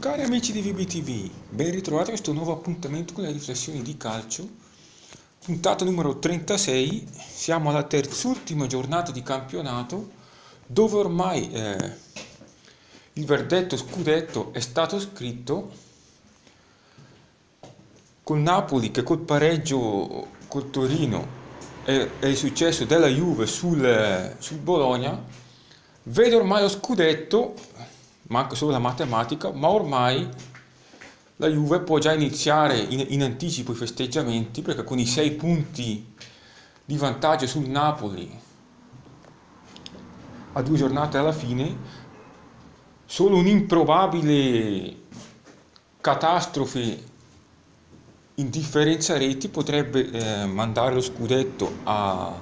Cari amici di VBTV, ben ritrovati a questo nuovo appuntamento con le riflessioni di calcio. Puntata numero 36, siamo alla terzultima giornata di campionato dove ormai eh, il verdetto scudetto è stato scritto col Napoli che col pareggio col Torino e, e il successo della Juve sul, sul Bologna vede ormai lo scudetto manca solo la matematica, ma ormai la Juve può già iniziare in, in, anticipo i festeggiamenti perché con i sei punti di vantaggio sul Napoli a due giornate alla fine solo un'improbabile catastrofe in differenza reti potrebbe eh, mandare lo scudetto a,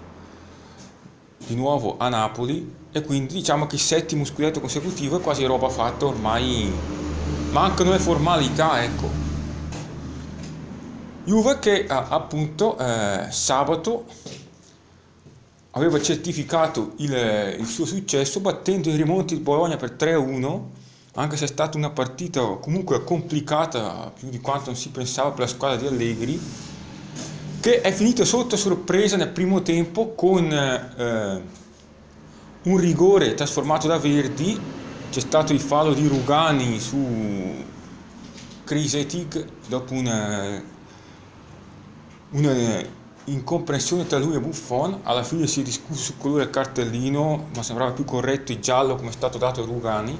di nuovo a Napoli e quindi diciamo che il settimo scudetto consecutivo è quasi roba fatta ormai. Mancano le formalità ecco. Juve che appunto eh, sabato aveva certificato il, il, suo successo battendo in rimonti il Bologna per 3-1 anche se è stata una partita comunque complicata più di quanto non si pensava per la squadra di Allegri che è finita sotto sorpresa nel primo tempo con eh, un rigore trasformato da Verdi, c'è stato il fallo di Rugani su Krisetic dopo una, una incomprensione tra lui e Buffon, alla fine si è discusso sul colore del cartellino, ma sembrava più corretto il giallo come è stato dato a Rugani.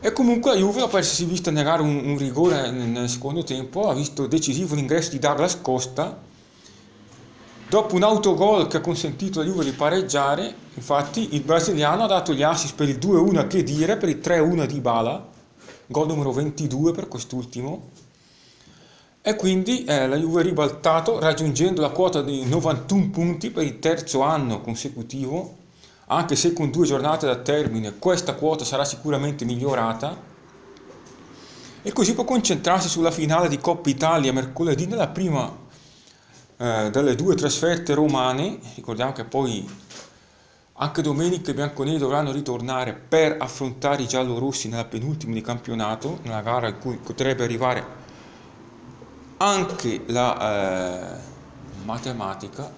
E comunque la Juve, dopo essersi vista negare un, un rigore nel secondo tempo, ha visto decisivo l'ingresso di Douglas Costa, Dopo un autogol che ha consentito alla Juve di pareggiare, infatti il brasiliano ha dato gli assist per il 2-1 a che dire, per il 3-1 di Bala, gol numero 22 per quest'ultimo. E quindi eh, la Juve ha ribaltato raggiungendo la quota di 91 punti per il terzo anno consecutivo, anche se con due giornate da termine questa quota sarà sicuramente migliorata. E così può concentrarsi sulla finale di Coppa Italia mercoledì nella prima eh, dalle due trasferte romane, ricordiamo che poi anche domenica i bianconeri dovranno ritornare per affrontare i giallorossi nella penultima di campionato, nella gara in cui potrebbe arrivare anche la eh, matematica,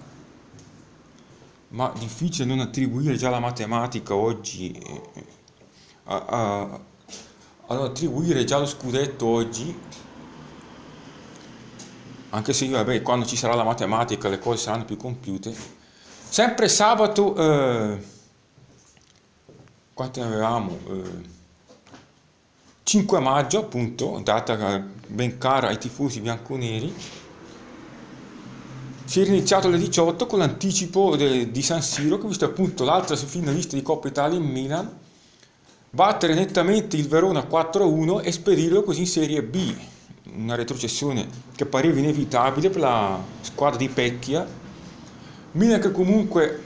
ma difficile non attribuire già la matematica oggi, eh, a, a, a attribuire già lo scudetto oggi anche se vabbè, quando ci sarà la matematica le cose saranno più compiute. Sempre sabato, eh, quanti ne avevamo? Eh, 5 maggio, appunto, data ben cara ai tifosi bianconeri. Si era iniziato alle 18 con l'anticipo di San Siro, che visto appunto l'altra finalista di Coppa Italia in Milan, battere nettamente il Verona 4-1 e spedirlo così in Serie B una retrocessione che pareva inevitabile per la squadra di Pecchia. Milan che comunque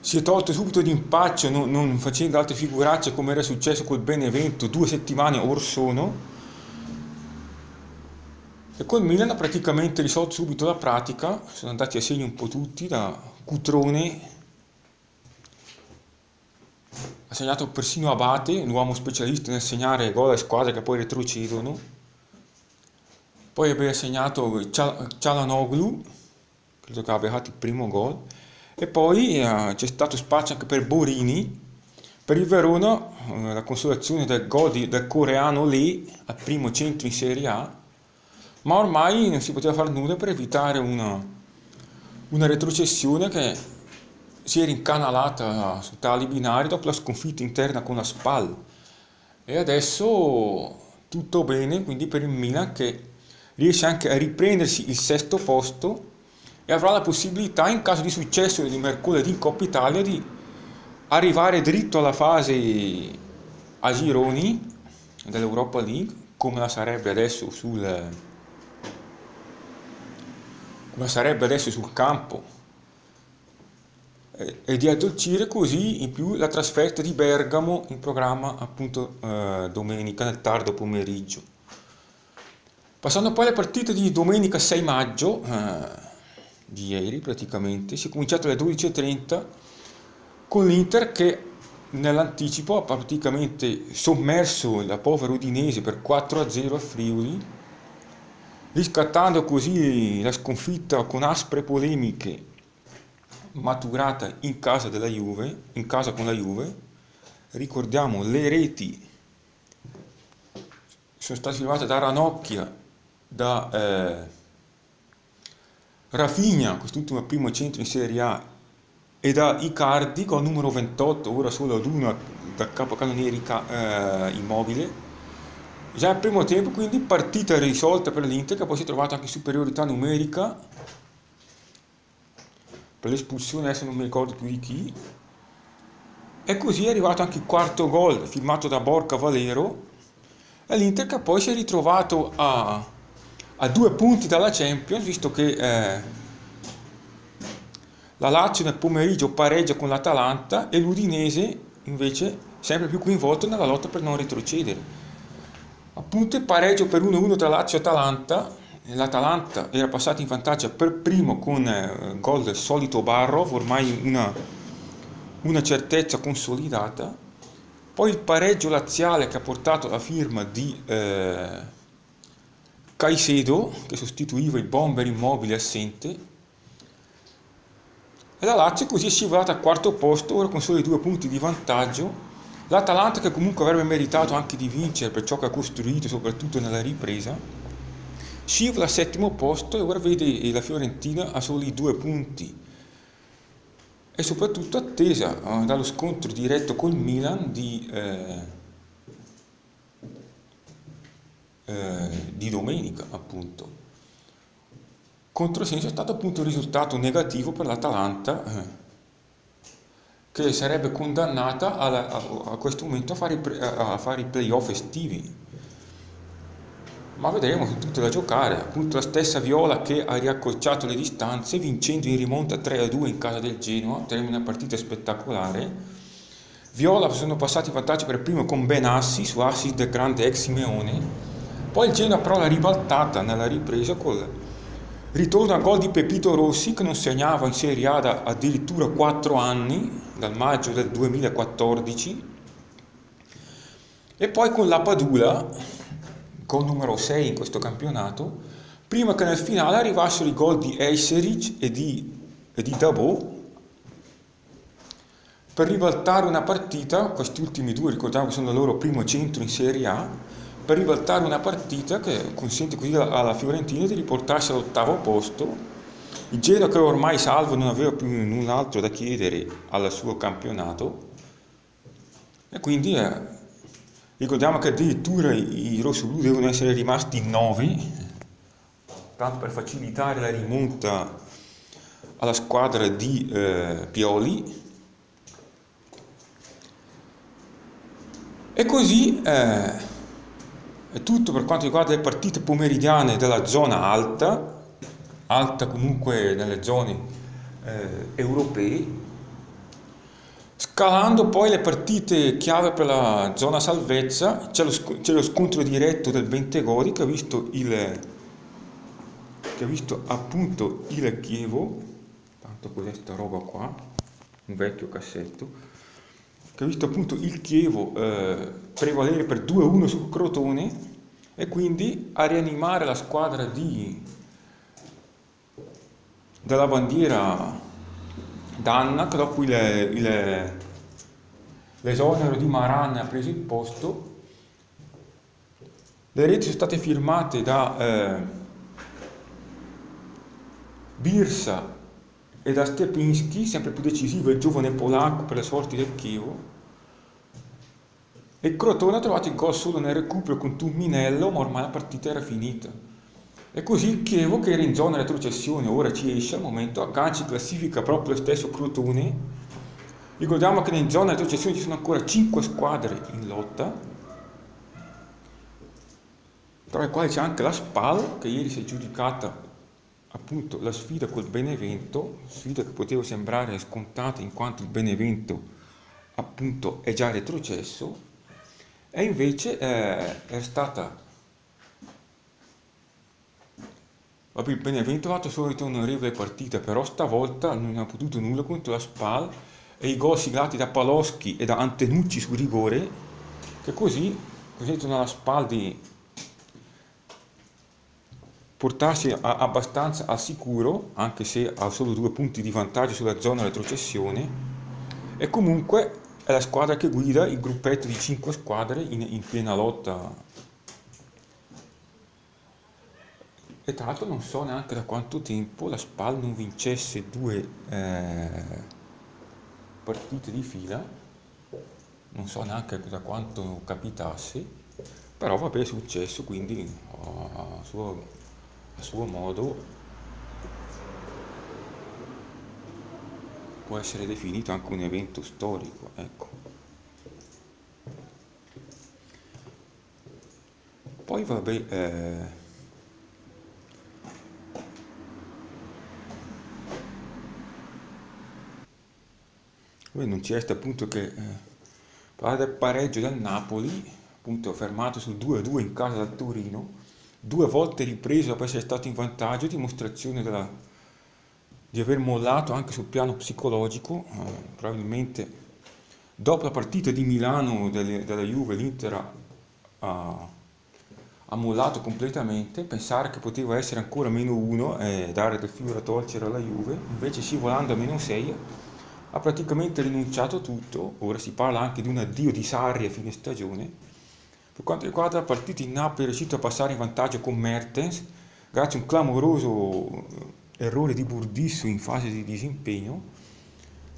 si è tolto subito d'impaccio non, non facendo altre figuracce come era successo col Benevento due settimane or sono. E col Milan ha praticamente risolto subito la pratica, sono andati a segno un po' tutti da Cutrone ha segnato persino Abate, un uomo specialista nel segnare gol alle squadre che poi retrocedono. Poi aveva segnato Cialanoglu, credo che abbia fatto il primo gol. E poi eh, c'è stato spazio anche per Borini. Per il Verona eh, la consolazione del gol di, del coreano Lee al primo centro in Serie A. Ma ormai non si poteva fare nulla per evitare una, una retrocessione che si era incanalata su tali binari dopo la sconfitta interna con la SPAL. E adesso tutto bene quindi per il Milan che riesce anche a riprendersi il sesto posto e avrà la possibilità in caso di successo di mercoledì in Coppa Italia di arrivare dritto alla fase a gironi dell'Europa League come la sarebbe adesso sul come sarebbe adesso sul campo e di addolcire così in più la trasferta di Bergamo in programma appunto eh, domenica nel tardo pomeriggio. Passando poi alle partite di domenica 6 maggio, eh, di ieri praticamente, si è cominciato alle 12.30 con l'Inter che nell'anticipo ha praticamente sommerso la povera Udinese per 4-0 a Friuli, riscattando così la sconfitta con aspre polemiche maturata in casa della Juve, in casa con la Juve. Ricordiamo le reti sono state firmate da Ranocchia, da eh, Rafinha, quest'ultimo primo centro in Serie A, e da Icardi con numero 28, ora solo ad uno da capocannonieri eh, immobile. Già al primo tempo, quindi partita risolta per l'Inter che poi si è trovata anche superiorità numerica per l'espulsione, adesso non mi ricordo più di chi. E così è arrivato anche il quarto gol, firmato da Borca Valero, e l'Inter che poi si è ritrovato a, a due punti dalla Champions, visto che eh, la Lazio nel pomeriggio pareggia con l'Atalanta e l'Udinese invece sempre più coinvolto nella lotta per non retrocedere. Appunto il pareggio per 1-1 tra Lazio e Atalanta, l'Atalanta era passata in vantaggio per primo con eh, gol del solito Barrov, ormai una, una certezza consolidata, poi il pareggio laziale che ha portato alla firma di eh, Caicedo che sostituiva il bomber immobile assente. E la Lazio così è scivolata al quarto posto, ora con soli due punti di vantaggio. L'Atalanta che comunque avrebbe meritato anche di vincere per ciò che ha costruito, soprattutto nella ripresa, scivola al settimo posto e ora vede la Fiorentina a soli due punti. E soprattutto attesa eh, dallo scontro diretto col Milan di, eh, eh, di domenica, appunto controsenso è stato appunto un risultato negativo per l'Atalanta eh, che sarebbe condannata a, a, a questo momento a fare, i, a fare i playoff estivi ma vedremo se tutto da giocare. Appunto la stessa Viola che ha riaccorciato le distanze vincendo in rimonta 3-2 in casa del Genoa termina una partita spettacolare. Viola sono passati i vantaggi per primo con Benassi su assist del grande ex Simeone. Poi il Genoa però l'ha ribaltata nella ripresa con Ritorno a gol di Pepito Rossi che non segnava in Serie A da addirittura 4 anni, dal maggio del 2014. E poi con la Padula, con numero 6 in questo campionato, prima che nel finale arrivassero i gol di Eiseric e di, e di Dabo, per ribaltare una partita, questi ultimi due ricordiamo che sono il loro primo centro in Serie A, per ribaltare una partita che consente così alla Fiorentina di riportarsi all'ottavo posto. Il Genoa che ormai salvo non aveva più null'altro da chiedere al suo campionato e quindi eh, ricordiamo che addirittura i, rossoblu devono essere rimasti 9 tanto per facilitare la rimonta alla squadra di eh, Pioli. E così eh, è tutto per quanto riguarda le partite pomeridiane della zona alta, alta comunque nelle zone eh, europee, scalando poi le partite chiave per la zona salvezza, c'è lo, c'è lo scontro diretto del Bentegori che ha visto il che ha visto appunto il Chievo, tanto cos'è roba qua, un vecchio cassetto, che ha visto appunto il Chievo eh, prevalere per 2-1 sul Crotone e quindi a rianimare la squadra di, della bandiera Dopo il, il, l'esonero di Maran ha preso il posto. Le reti sono state firmate da eh, Birsa e da Stepinski, sempre più decisivo il giovane polacco per le sorti del Chievo. E Crotone ha trovato il gol solo nel recupero con Tumminello, ma ormai la partita era finita. E così Chievo, che era in zona retrocessione, ora ci esce al momento, aggancia in classifica proprio lo stesso Crotone. Ricordiamo che in zona retrocessione ci sono ancora 5 squadre in lotta, tra le quali c'è anche la SPAL, che ieri si è giudicata appunto la sfida col Benevento, sfida che poteva sembrare scontata in quanto il Benevento appunto è già retrocesso e invece eh, è stata Vabbè, il Benevento ha solito un'onorevole partita, però stavolta non ha potuto nulla contro la SPAL e i gol siglati da Paloschi e da Antenucci su rigore, che così consentono alla Spaldi portarsi a, abbastanza al sicuro, anche se ha solo due punti di vantaggio sulla zona retrocessione, e comunque è la squadra che guida il gruppetto di 5 squadre in, in piena lotta. E tra l'altro non so neanche da quanto tempo la SPAL non vincesse due eh, partite di fila, non so neanche da quanto capitasse, però vabbè è successo, quindi a suo, a suo modo può essere definito anche un evento storico. Ecco. Poi vabbè, eh, non ci resta appunto che eh, pareggio del Napoli, appunto fermato sul 2-2 in casa del Torino, due volte ripreso dopo essere stato in vantaggio, dimostrazione della di aver mollato anche sul piano psicologico, eh, probabilmente dopo la partita di Milano delle, della Juve l'Inter ha, ha, mollato completamente, pensare che poteva essere ancora meno uno e dare del filo da torcere alla Juve, invece scivolando a meno 6 ha praticamente rinunciato a tutto, ora si parla anche di un addio di Sarri a fine stagione. Per quanto riguarda la partita in Napoli è riuscito a passare in vantaggio con Mertens, grazie a un clamoroso errore di Burdisso in fase di disimpegno,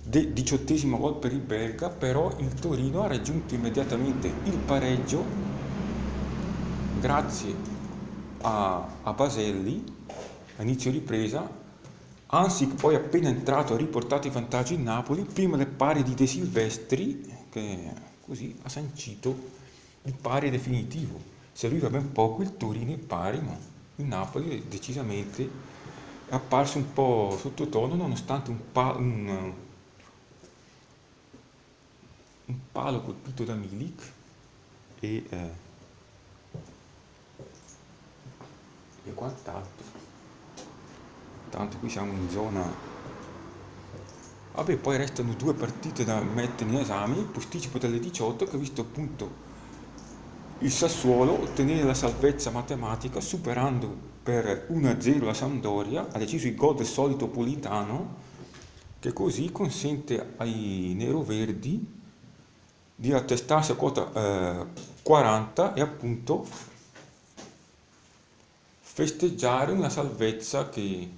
de- diciottesimo gol per il belga, però il Torino ha raggiunto immediatamente il pareggio grazie a, a Baselli a inizio ripresa. Ansik poi appena entrato ha riportato i vantaggi in Napoli, prima del pari di De Silvestri, che così ha sancito il pari definitivo. Serviva ben poco il Torino il pari, ma il Napoli decisamente è apparso un po' sottotono nonostante un, pa- un, un palo colpito da Milik e, eh, e quant'altro. Tanto qui siamo in zona... Vabbè, poi restano due partite da mettere in esame, il posticipo delle 18 che ha visto appunto il Sassuolo ottenere la salvezza matematica superando per 1-0 la Sampdoria, ha deciso il gol del solito Politano, che così consente ai neroverdi di attestarsi a quota eh, 40 e appunto festeggiare una salvezza che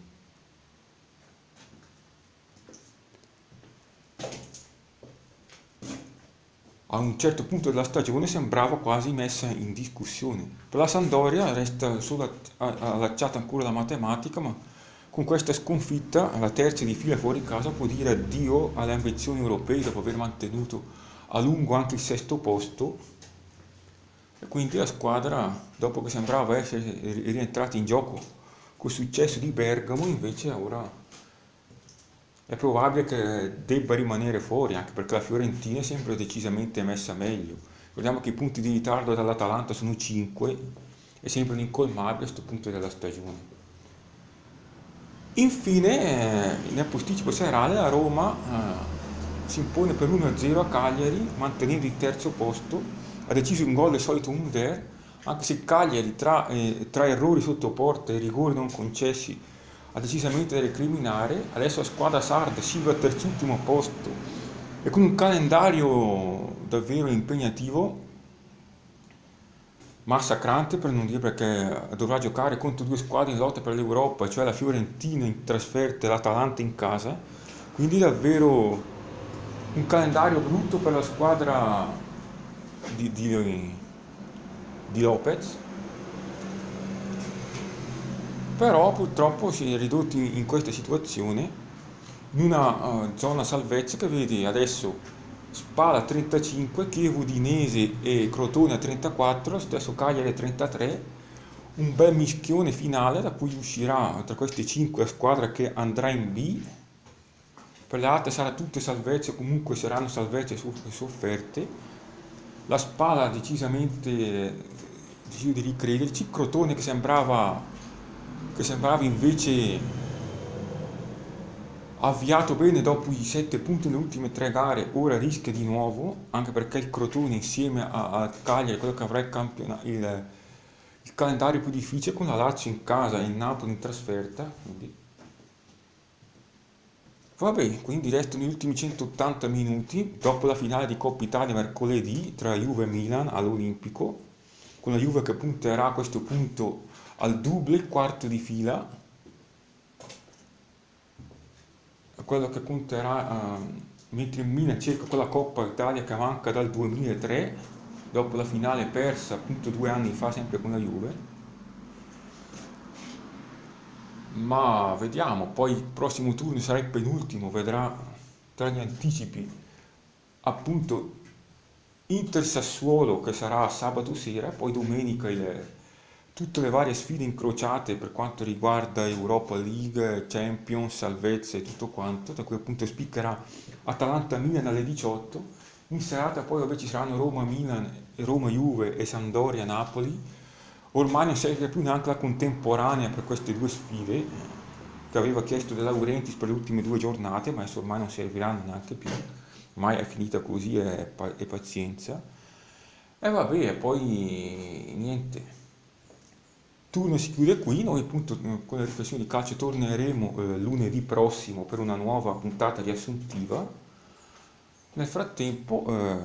a un certo punto della stagione sembrava quasi messa in discussione. Per la Sandoria resta solo allacciata ancora la matematica, ma con questa sconfitta, la terza di fila fuori casa, può dire addio alle ambizioni europee dopo aver mantenuto a lungo anche il sesto posto. E quindi la squadra, dopo che sembrava essere rientrata in gioco col successo di Bergamo, invece ora è probabile che debba rimanere fuori, anche perché la Fiorentina è sempre decisamente messa meglio. Ricordiamo che i punti di ritardo dall'Atalanta sono 5 e sempre un incolmabile a questo punto della stagione. Infine, nel posticipo serale, la Roma eh, si impone per 1-0 a Cagliari, mantenendo il terzo posto. Ha deciso un gol del solito Under, anche se Cagliari, tra, eh, tra errori sotto porta e rigori non concessi, ha decisamente da recriminare, adesso la squadra sarda si va al terzultimo posto. E con un calendario davvero impegnativo, massacrante per non dire perché dovrà giocare contro due squadre in lotta per l'Europa, cioè la Fiorentina in trasferta e l'Atalanta in casa, quindi davvero un calendario brutto per la squadra di, di, di Lopez però purtroppo si è ridotti in questa situazione in una uh, zona salvezza che vede adesso Spala 35, Chievo Udinese e Crotone a 34, stesso Cagliari a 33, un bel mischione finale da cui uscirà tra queste 5 squadre che andrà in B, per le altre saranno tutte salvezze, comunque saranno salvezze sofferte, la Spala decisamente deciso di ricrederci, Crotone che sembrava che sembrava invece avviato bene dopo i 7 punti nelle ultime tre gare, ora rischia di nuovo, anche perché il Crotone insieme a, Cagliari, quello che avrà il, il, il, calendario più difficile con la Lazio in casa e il Napoli in trasferta. Quindi. Vabbè, quindi restano gli ultimi 180 minuti dopo la finale di Coppa Italia mercoledì tra Juve e Milan all'Olimpico, con la Juve che punterà a questo punto al double quarto di fila quello che conterà, uh, mentre il Milan cerca quella Coppa Italia che manca dal 2003, dopo la finale persa appunto due anni fa sempre con la Juve. Ma vediamo, poi il prossimo turno sarà il penultimo, vedrà tra gli anticipi appunto Inter Sassuolo che sarà sabato sera, poi domenica il tutte le varie sfide incrociate per quanto riguarda Europa League, Champions, salvezza e tutto quanto, da cui appunto spiccherà Atalanta-Milan alle 18. In serata poi vabbè, ci saranno Roma-Milan, Roma-Juve e Sampdoria-Napoli. Ormai non serve più neanche la contemporanea per queste due sfide che aveva chiesto De Laurentiis per le ultime due giornate, ma adesso ormai non serviranno neanche più. Ormai è finita così e pazienza. E vabbè, poi niente turno si chiude qui, noi appunto con le riflessioni di calcio torneremo eh, lunedì prossimo per una nuova puntata riassuntiva. Nel frattempo, eh,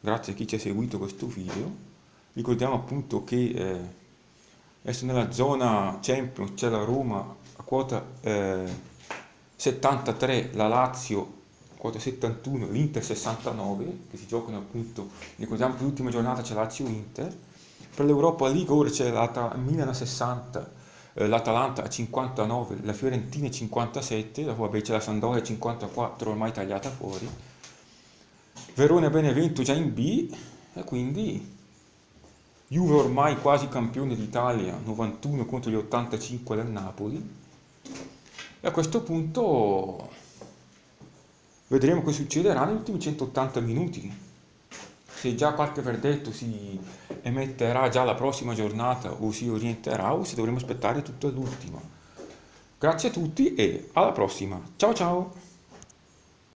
grazie a chi ci ha seguito questo video, ricordiamo appunto che eh, adesso nella zona Champions c'è la Roma a quota 73, eh, la Lazio a quota 71, l'Inter 69, che si giocano appunto, ricordiamo che l'ultima giornata c'è Lazio-Inter, per l'Europa League ora c'è la Milan a 60, eh, l'Atalanta a 59, la Fiorentina a 57, dopo vabbè c'è la Sandoria a 54 ormai tagliata fuori. Verona e Benevento già in B e quindi Juve ormai quasi campione d'Italia, 91 contro gli 85 del Napoli. E a questo punto vedremo cosa succederà negli ultimi 180 minuti se già qualche verdetto si emetterà già la prossima giornata o si orienterà o se dovremo aspettare tutto all'ultimo. Grazie a tutti e alla prossima. Ciao ciao!